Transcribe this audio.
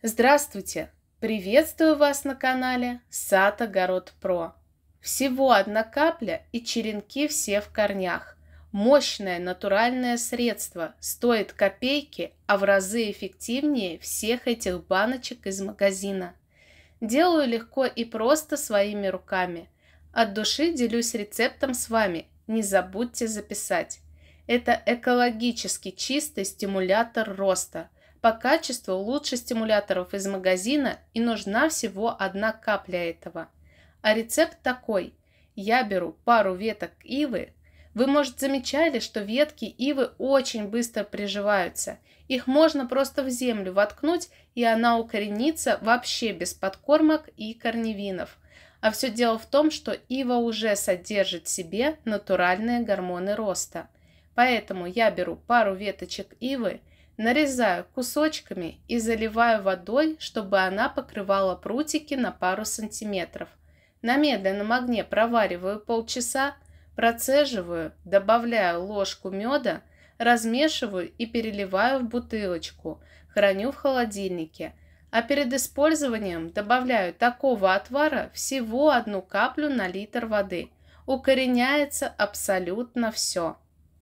Здравствуйте! Приветствую вас на канале Сад Огород Про. Всего одна капля и черенки все в корнях. Мощное натуральное средство, стоит копейки, а в разы эффективнее всех этих баночек из магазина. Делаю легко и просто своими руками. От души делюсь рецептом с вами, не забудьте записать. Это экологически чистый стимулятор роста – по качеству лучше стимуляторов из магазина и нужна всего одна капля этого. А рецепт такой. Я беру пару веток ивы. Вы, может, замечали, что ветки ивы очень быстро приживаются. Их можно просто в землю воткнуть, и она укоренится вообще без подкормок и корневинов. А все дело в том, что ива уже содержит в себе натуральные гормоны роста. Поэтому я беру пару веточек ивы, Нарезаю кусочками и заливаю водой, чтобы она покрывала прутики на пару сантиметров. На медленном огне провариваю полчаса, процеживаю, добавляю ложку меда, размешиваю и переливаю в бутылочку, храню в холодильнике. А перед использованием добавляю такого отвара всего одну каплю на литр воды. Укореняется абсолютно все.